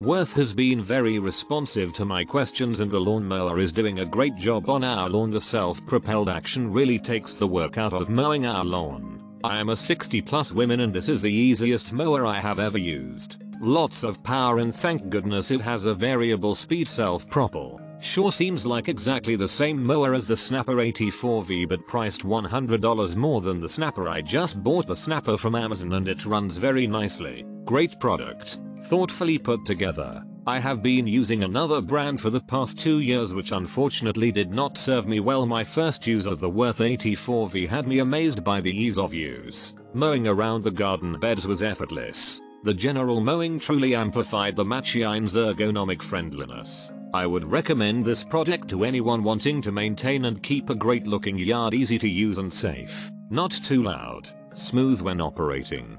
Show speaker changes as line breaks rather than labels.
Worth has been very responsive to my questions and the lawnmower is doing a great job on our lawn. The self-propelled action really takes the work out of mowing our lawn. I am a 60 plus woman and this is the easiest mower I have ever used. Lots of power and thank goodness it has a variable speed self-propel. Sure seems like exactly the same mower as the Snapper 84V but priced $100 more than the Snapper I just bought the Snapper from Amazon and it runs very nicely. Great product. Thoughtfully put together. I have been using another brand for the past 2 years which unfortunately did not serve me well my first use of the Worth 84V had me amazed by the ease of use. Mowing around the garden beds was effortless. The general mowing truly amplified the machine's ergonomic friendliness. I would recommend this product to anyone wanting to maintain and keep a great looking yard easy to use and safe. Not too loud. Smooth when operating.